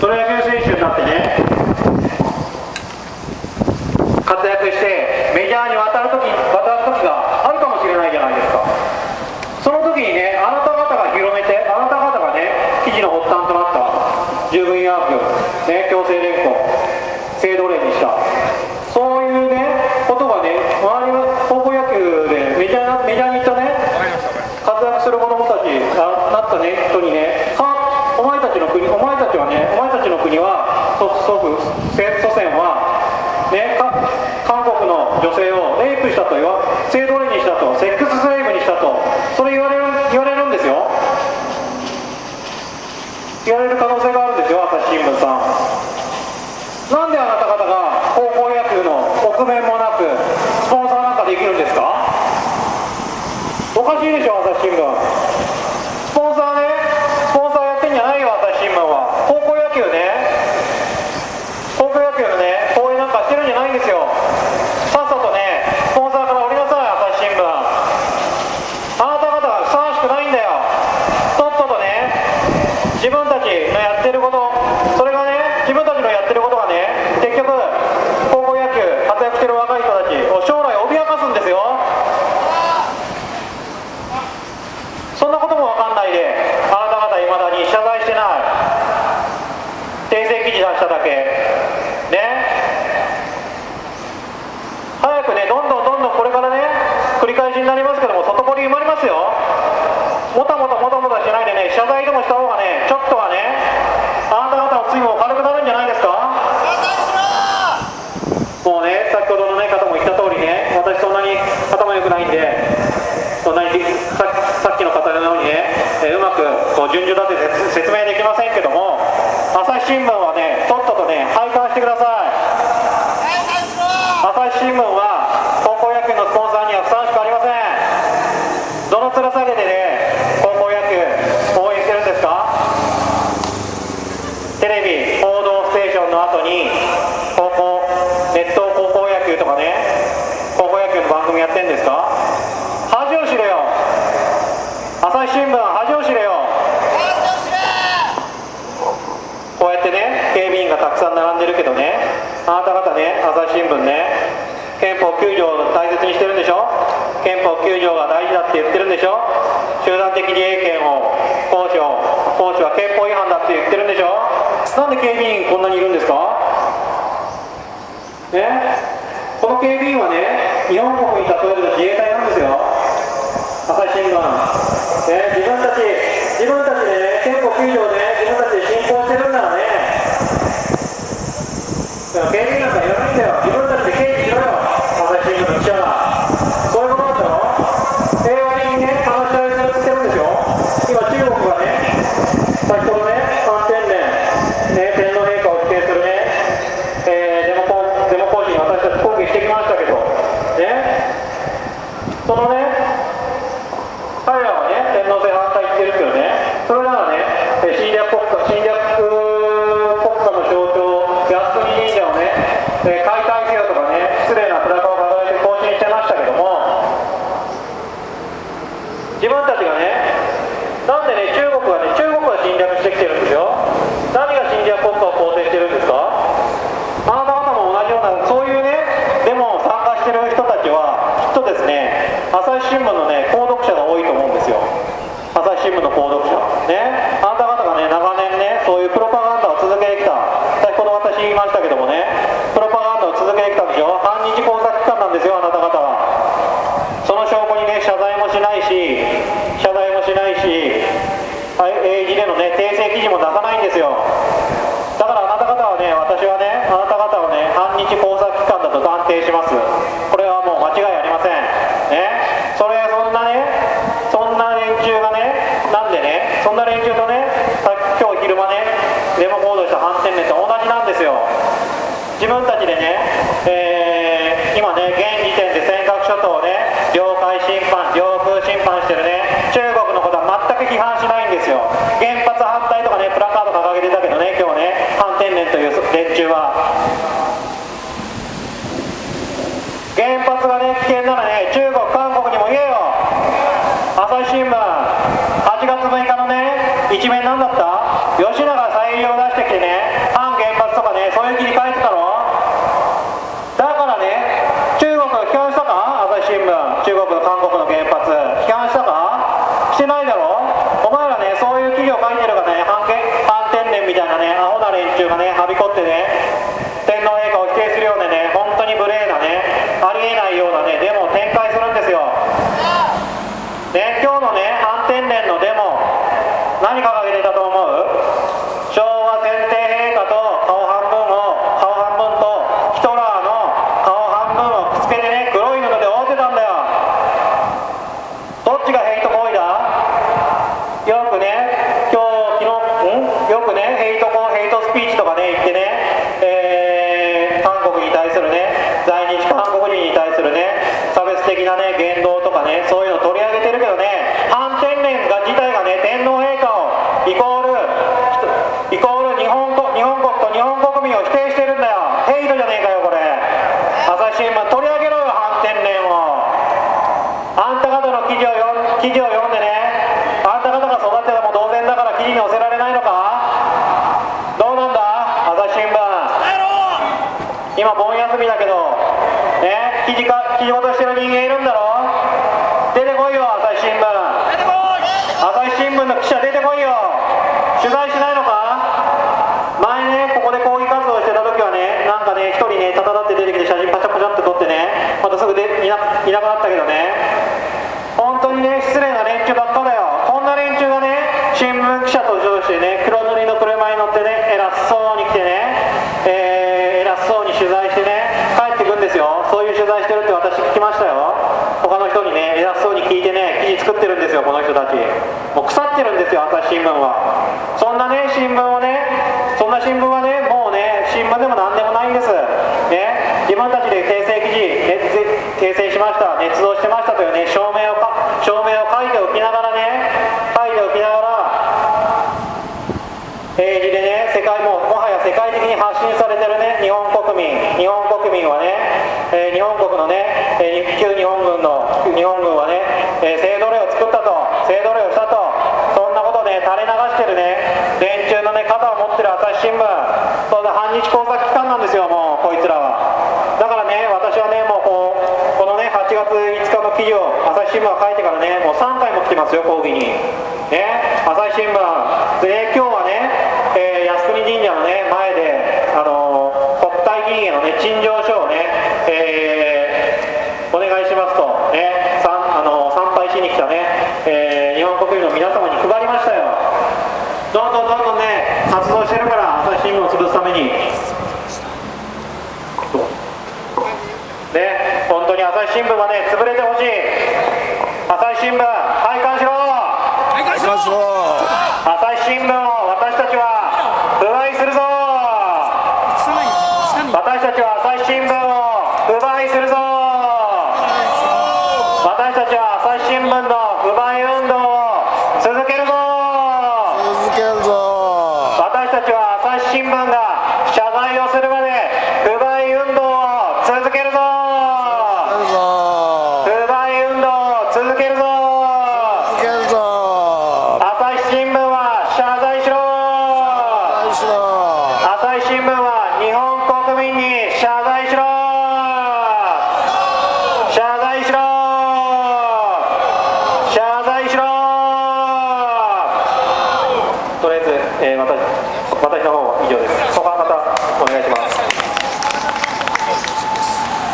プロ野球選手になってね活躍してメジャーに渡る時渡る時があるかもしれないじゃないですか。その時にねあなた方が広めてあなた方がね記事の発端となった従軍医薬、ね、強制連行制度例にした。そういうねことがね周りの高校野球でメジャーなメジャーに行ったね活躍する子供たちななったね人にねには祖祖父祖先はね韓国の女性をレイプしたと言わ性奴隷にしたとセックススレイブにしたとそれ言われる言われるんですよ。言われる可能性があるんですよ朝日新聞さん。なんであなた方が高校野球の臆面もなくスポンサーなんかできるんですかおかしいでしょ朝日新聞スポンサーねスポンサーやってんじゃないよ朝日新聞は高校野球ね高校野球のね講演なんかしてるんじゃないんですよさっさとねスポンサーから降りなさい朝日新聞あなた方はふさわしくないんだよとっととね自分たちのやってることそれがね自分たちのやってることがね結局高校野球活躍してる若い人たちを将来脅かすんですよそんなことも分かんないであなた方いまだに謝罪してない訂正記事出しただけね。早くねどんどんどんどんこれからね繰り返しになりますけども外堀埋まりますよ。もたもたもたもたしないでね謝罪でもした方がねちょっとはねあなた方の罪も軽くなるんじゃないですか。もうね先ほどの、ね、方も言った通りね私そんなに頭良くないんでそんなにささっきの方のようにね、えーうまくこう順序立てて説明できませんけども朝日新聞はねね廃刊してください。朝日新聞は高校野球のスポンサーにはふさわしくありません。どの面下げてね高校野球応援してるんですか？テレビ「報道ステーション」の後に高校ネット高校野球とかね高校野球の番組やってんですか恥を知れよ朝日新聞恥を知れよこうやってね警備員がたくさん並んでるけどねあなた方ね朝日新聞ね憲法9条を大切にしてるんでしょ？憲法9条が大事だって言ってるんでしょ？集団的自衛権を行使を行使は憲法違反だって言ってるんでしょ？なんで警備員こんなにいるんですか？ねこの警備員はね日本国に例えると自衛隊なんですよ。朝日新聞、ね、自分たち自分たちでね憲法9条ね自分たちで信仰してるんならねいらないんだよ自分たちで警備しろよ朝日新聞の記者がそういうことでしょ平和的にね話し合いされてるんですよ今中国がね先ほどね、ね、天皇陛下を否定するね、えデモ行デモ行進に私たち抗議してきましたけどねそのね彼らはね天皇制反対言ってるけどねそれならねえー侵略国家侵略国家の象徴靖国神社をね、えー解体せよとかね失礼なプラカを掲げて行進してましたけども自分たちがねなんでね中国はね中国が侵略してきてるんですよ何が侵略国家を構成してるんですかあなた方も同じようなそういうねデモを参加してる人たちはきっとですね朝日新聞のね購読者が多いと思うんですよ朝日新聞の購読者ねあなた方がね長年ねそういうプロパガンダを続けてきた先ほど私言いましたけどもねプロパガンダを続けてきたでしょ反日工作機関なんですよあなた方はその証拠にね謝罪もしないし謝罪もしないしはい英字でのね訂正記事も出さないんですよだからあなた方はね私はねあなた方は工作機関だと断定します。これはもう間違いありません。ねそれそんなね？そんな連中がね？なんでね？そんな連中とね？さっき今日昼間ね？デモ行動した反戦連と同じなんですよ。自分たちでね、えー今ね現時点で尖閣諸島をね？領海侵犯領空侵犯してるね？中国のことは全く批判しないんですよ。原発反対とかねプラカード掲げてたけどね今日ね反天然という連中は。原発がね危険ならね中国韓国にも言えよ。朝日新聞8月6日のね一面なんだった？吉永小百合を出してきてね反原発とかねそういう気に書いてたろ？だからね中国が批判したか？朝日新聞中国と韓国の原発批判したかしてないだろお前らねそういう記事を書いてるからね反反天然みたいなねアホな連中がねはびこってね天皇陛下を否定するようなね本当に無礼なねありえないようなねデモを展開するんですよね今日のね反天然のデモ何掲げてたと思う昭和選定陛下と顔半分を顔半分とヒトラーの顔半分をくっつけてね黒い布で覆ってたんだよどっちがヘイト行為だよくね今日昨日んよくねヘイトコヘイトスピーチとかね言ってね、えー韓国に対するね在日韓国人に対するね差別的なね言動とかねそういうの取り上げてるけどね反天然が自体がね天皇陛下をイコールイコール日本国日本国と日本国民を否定してるんだよヘイトじゃねえかよこれ朝日新聞取り上げろよ反天然をあんた方の記事を読ん記事を読んでねあんた方が育てたも同然だから記事に載せられないのかどうなんだ朝日新聞今盆休みだけどね記事か記事落としてる人間いるんだろ？出てこいよ朝日新聞。朝日新聞の記者出てこいよ。取材しないのか？前ねここで抗議活動してた時はねなんかね一人ねたただって出てきて写真パチャパチャって撮ってねまたすぐでいないなくなったけどね本当にね失礼な連中ばっかだよこんな連中がね新聞記者と称してね黒塗りの車に乗ってね偉そうに来てね、えー偉そうに取材してね帰ってくんですよ。そういう取材してるって私聞きましたよ。他の人にね偉そうに聞いてね記事作ってるんですよこの人たち。もう腐ってるんですよ朝日新聞は。そんなね新聞をねそんな新聞はねもうね新聞でも何でもないんです。ね自分たちで訂正記事、訂正しました。捏造してましたというね証明をか証明を書いておきながらね書いておきながら平時でね世界ももはや世界的に発信されてるね日本国民日本国民はね、えー日本国のね、えー旧日日本軍はね、えー性奴隷を作ったと性奴隷をしたとそんなことね垂れ流してるね。連中のね肩を持ってる朝日新聞。そうだ反日工作機関なんですよもうこいつらは。だからね私はねもうこうこのね8月5日の記事を朝日新聞が書いてからねもう3回も来てますよ講義に。ね朝日新聞でね今日はね、えー靖国神社のね前であのー国体議員へのね陳情書をね、えーお願いしますとねさんあのー参拝しに来たね、えー日本国民の皆様に配りましたよどんどんどんどんね活動してるから朝日新聞を潰すためにね本当に朝日新聞はね潰れてほしい朝日新聞廃刊しろ朝日新聞を私たちは不買するぞ私たちは朝日新聞を不買するぞ私たちは朝日新聞の不買運動を続けるぞ続けるぞ私たちは朝日新聞が謝罪をするまで不買運動を続けるぞ続けるぞ不買運動を続けるぞ続けるぞ朝日新聞は謝罪しろ大しろ朝日新聞は日民に謝罪しろ謝罪しろ謝罪しろとりあえず、えー私私の方は以上です。